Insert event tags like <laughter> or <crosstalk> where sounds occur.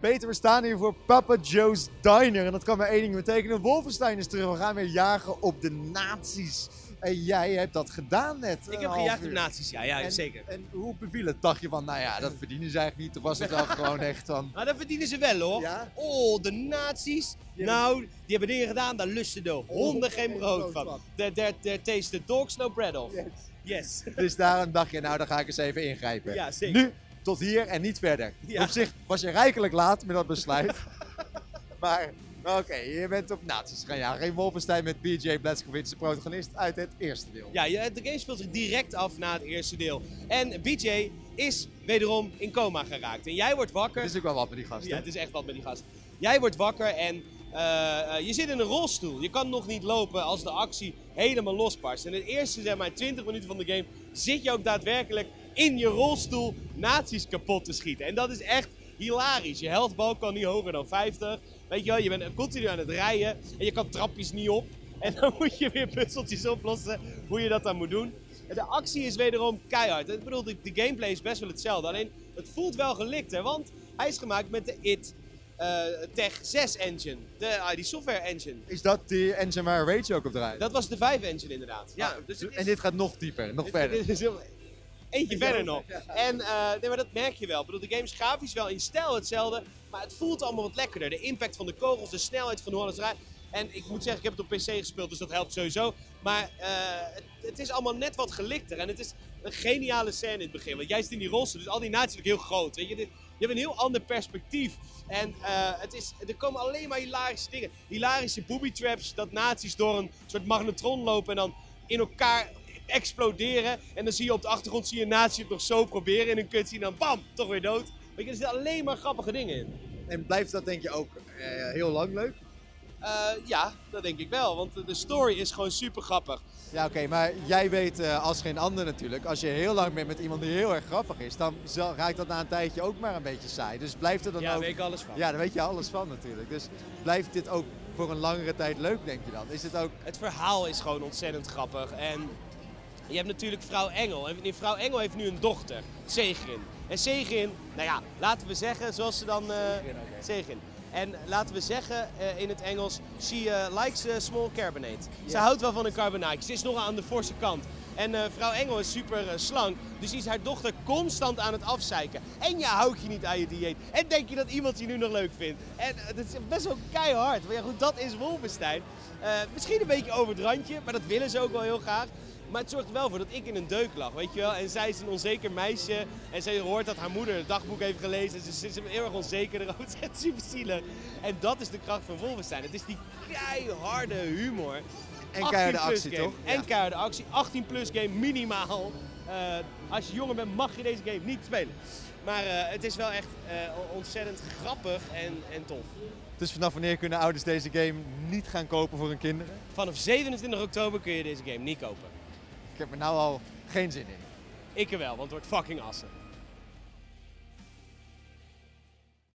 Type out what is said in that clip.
Peter, we staan hier voor Papa Joe's Diner. En dat kan maar één ding betekenen. Wolfenstein is terug. We gaan weer jagen op de nazi's. En jij hebt dat gedaan net. Ik heb gejaagd op nazi's, ja, ja En- zeker. En hoe beviel het? Dacht je van, nou ja, dat verdienen ze eigenlijk niet. Of was het dan <laughs> gewoon echt van... Maar dat verdienen ze wel hoor. Ja? Oh, de nazi's. Nou, die hebben dingen gedaan, daar lusten de honden geen brood van. There, taste the dogs no bread of. Yes. <laughs> Dus daarom dacht je, nou dan ga ik eens even ingrijpen. Ja, zeker. Nu, tot hier en niet verder. Ja. Op zich was je rijkelijk laat met dat besluit. <laughs> maar, maar oké, je bent op nazi's gaan jagen. Geen Wolfenstein met BJ Blazkowicz, de protagonist uit het eerste deel. Ja, je- de game speelt zich direct af na het eerste deel. En BJ is wederom in coma geraakt. En jij wordt wakker. Het is ook wel wat met die gasten. Ja, het is echt wat met die gast. Jij wordt wakker en eh, eh, je zit in een rolstoel. Je kan nog niet lopen als de actie helemaal losbarst. En in de eerste zeg maar 20 minuten van de game zit je ook daadwerkelijk in je rolstoel nazi's kapot te schieten. En dat is echt hilarisch. Je healthbal kan niet hoger dan 50. Weet je wel, je bent continu aan het rijden en je kan trapjes niet op. <laughs> En dan moet je weer puzzeltjes oplossen hoe je dat dan moet doen. En De actie is wederom keihard. Ik bedoel, de, gameplay is best wel hetzelfde. Alleen het voelt wel gelikt, hè? want hij is gemaakt met de IT eh, Tech 6 engine. De ID Software engine. Is dat die engine waar Rage ook op draait? Dat was de 5 engine inderdaad. Ja, Ah, dus het is- En dit gaat nog dieper, nog dit- verder. Eentje verder nog. En eh, nee, maar dat merk je wel. Ik bedoel, de game is grafisch wel in stijl hetzelfde, maar het voelt allemaal wat lekkerder. De impact van de kogels, de snelheid van alles draait. En ik moet zeggen, ik heb het op PC gespeeld, dus dat helpt sowieso. Maar eh, het, het is allemaal net wat gelikter. En het is een geniale scène in het begin. Want jij zit in die rolstoel, dus al die zijn ook heel groot. Weet je? Dit- je hebt een heel ander perspectief. En eh, het is, er komen alleen maar hilarische dingen. Hilarische booby traps, dat nazi's door een soort magnetron lopen en dan in elkaar exploderen. En dan zie je op de achtergrond zie je een het nog zo proberen in een cutscene. En dan bam, toch weer dood. Weet je, er zitten alleen maar grappige dingen in. En blijft dat denk je ook eh, heel lang leuk? Eh, ja, dat denk ik wel. Want de story is gewoon super grappig. Ja, oké, maar jij weet eh, als geen ander natuurlijk, als je heel lang bent met iemand die heel erg grappig is, dan raakt dat na een tijdje ook maar een beetje saai. Dus blijft het dan Ja, ook... weet ik alles van. Ja, daar weet je alles van natuurlijk. Dus blijft dit ook voor een langere tijd leuk, denk je dan? Is het ook... Het verhaal is gewoon ontzettend grappig. En je hebt natuurlijk vrouw Engel. En vrouw Engel heeft nu een dochter, Segrin. En Segrin, nou ja, laten we zeggen, zoals ze dan... eh Segrin. En laten we zeggen eh, in het Engels, she eh, likes small carbonate. Ze houdt wel van een carbonaatje. Ze is nog aan de forse kant. En vrouw Engel is super slank, dus die is haar dochter constant aan het afzeiken. En je houdt je niet aan je dieet. En denk je dat iemand je nu nog leuk vindt. En dat is best wel keihard. Maar ja, goed, dat is Wolfenstein. Misschien een beetje over het randje, maar dat willen ze ook wel heel graag. Maar het zorgt er wel voor dat ik in een deuk lag, weet je wel. En zij is een onzeker meisje. En zij hoort dat haar moeder het dagboek heeft gelezen. Dus ze is heel erg onzeker <laughs> erover. Het is echt super zielig. En dat is de kracht van Wolfenstein. Het is die keiharde humor. En 18 keiharde actie, game. toch? En Ja. keiharde actie. 18 plus game minimaal. Eh, als je jonger bent mag je deze game niet spelen. Maar eh, het is wel echt eh, ontzettend grappig en, en tof. Dus vanaf wanneer kunnen ouders deze game niet gaan kopen voor hun kinderen? Vanaf 27 oktober kun je deze game niet kopen. Ik heb er nou al geen zin in. Ik er wel, want het wordt fucking assen.